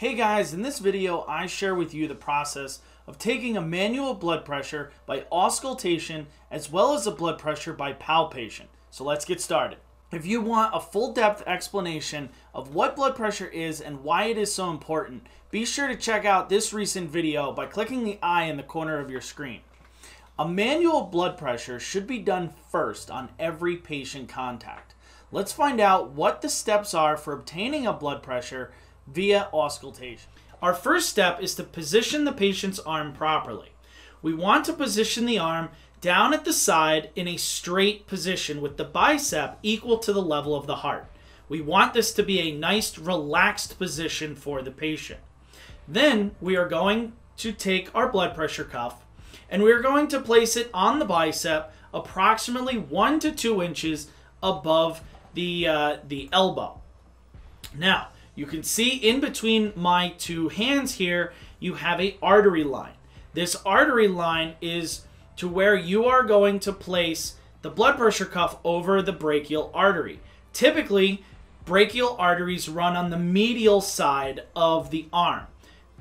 Hey guys, in this video I share with you the process of taking a manual blood pressure by auscultation as well as a blood pressure by palpation. So let's get started. If you want a full depth explanation of what blood pressure is and why it is so important, be sure to check out this recent video by clicking the eye in the corner of your screen. A manual blood pressure should be done first on every patient contact. Let's find out what the steps are for obtaining a blood pressure via auscultation. Our first step is to position the patient's arm properly. We want to position the arm down at the side in a straight position with the bicep equal to the level of the heart. We want this to be a nice relaxed position for the patient. Then we are going to take our blood pressure cuff and we are going to place it on the bicep approximately one to two inches above the, uh, the elbow. Now, you can see in between my two hands here, you have a artery line. This artery line is to where you are going to place the blood pressure cuff over the brachial artery. Typically, brachial arteries run on the medial side of the arm.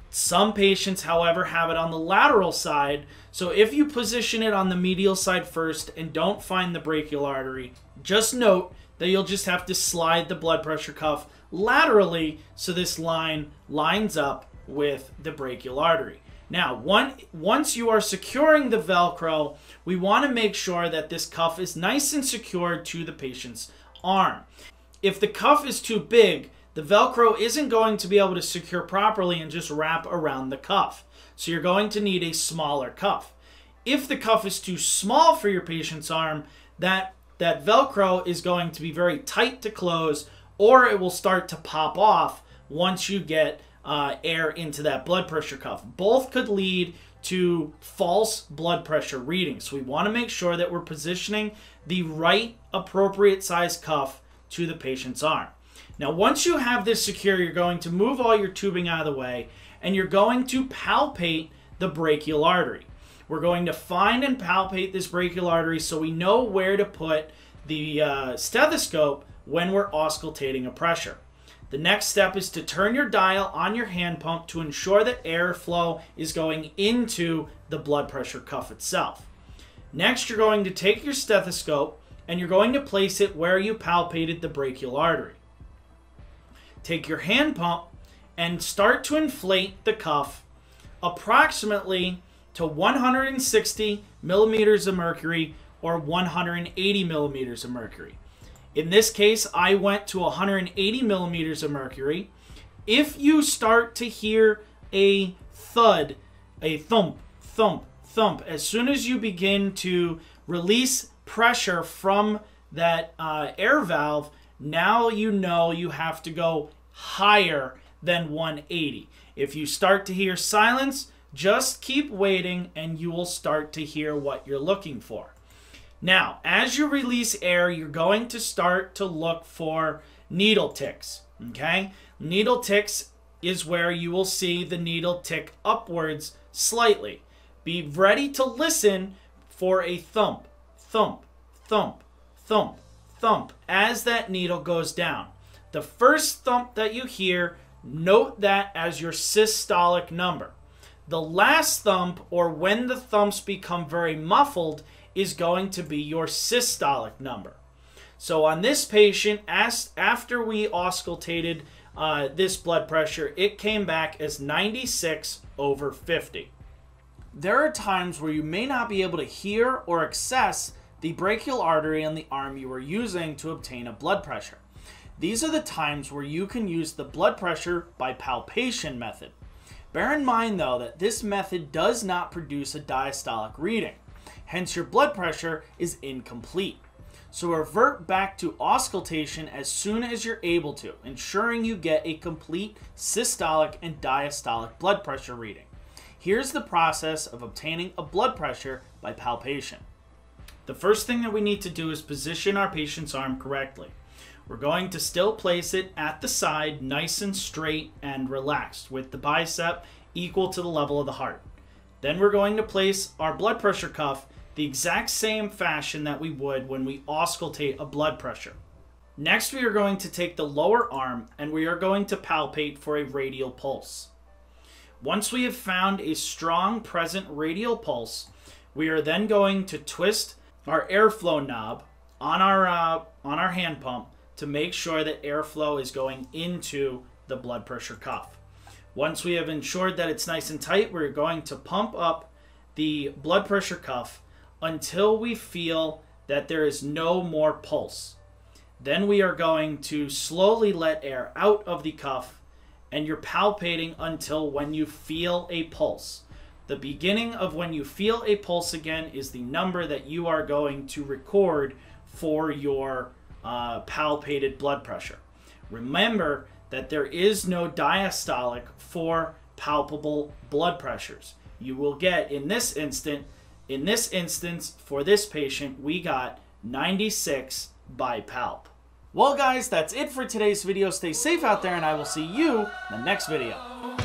Some patients, however, have it on the lateral side. So if you position it on the medial side first and don't find the brachial artery, just note that you'll just have to slide the blood pressure cuff laterally so this line lines up with the brachial artery. Now, one, once you are securing the Velcro, we want to make sure that this cuff is nice and secured to the patient's arm. If the cuff is too big, the Velcro isn't going to be able to secure properly and just wrap around the cuff. So you're going to need a smaller cuff. If the cuff is too small for your patient's arm, that, that Velcro is going to be very tight to close, or it will start to pop off once you get uh, air into that blood pressure cuff. Both could lead to false blood pressure readings. So we want to make sure that we're positioning the right appropriate size cuff to the patient's arm. Now, once you have this secure, you're going to move all your tubing out of the way and you're going to palpate the brachial artery. We're going to find and palpate this brachial artery so we know where to put the uh, stethoscope when we're auscultating a pressure. The next step is to turn your dial on your hand pump to ensure that airflow is going into the blood pressure cuff itself. Next, you're going to take your stethoscope and you're going to place it where you palpated the brachial artery. Take your hand pump and start to inflate the cuff approximately to 160 millimeters of mercury or 180 millimeters of mercury. In this case, I went to 180 millimeters of mercury. If you start to hear a thud, a thump, thump, thump, as soon as you begin to release pressure from that uh, air valve, now you know you have to go higher than 180. If you start to hear silence, just keep waiting and you will start to hear what you're looking for. Now, as you release air, you're going to start to look for needle ticks. Okay? Needle ticks is where you will see the needle tick upwards slightly. Be ready to listen for a thump, thump, thump, thump, thump as that needle goes down. The first thump that you hear, note that as your systolic number. The last thump, or when the thumps become very muffled, is going to be your systolic number. So on this patient, as, after we auscultated uh, this blood pressure, it came back as 96 over 50. There are times where you may not be able to hear or access the brachial artery on the arm you are using to obtain a blood pressure. These are the times where you can use the blood pressure by palpation method. Bear in mind though that this method does not produce a diastolic reading hence your blood pressure is incomplete. So revert back to auscultation as soon as you're able to, ensuring you get a complete systolic and diastolic blood pressure reading. Here's the process of obtaining a blood pressure by palpation. The first thing that we need to do is position our patient's arm correctly. We're going to still place it at the side, nice and straight and relaxed, with the bicep equal to the level of the heart. Then we're going to place our blood pressure cuff the exact same fashion that we would when we auscultate a blood pressure. Next, we are going to take the lower arm and we are going to palpate for a radial pulse. Once we have found a strong present radial pulse, we are then going to twist our airflow knob on our uh, on our hand pump to make sure that airflow is going into the blood pressure cuff. Once we have ensured that it's nice and tight, we're going to pump up the blood pressure cuff until we feel that there is no more pulse. Then we are going to slowly let air out of the cuff and you're palpating until when you feel a pulse. The beginning of when you feel a pulse again is the number that you are going to record for your uh, palpated blood pressure. Remember that there is no diastolic for palpable blood pressures. You will get in this instant, in this instance for this patient, we got 96 by palp. Well, guys, that's it for today's video. Stay safe out there, and I will see you in the next video.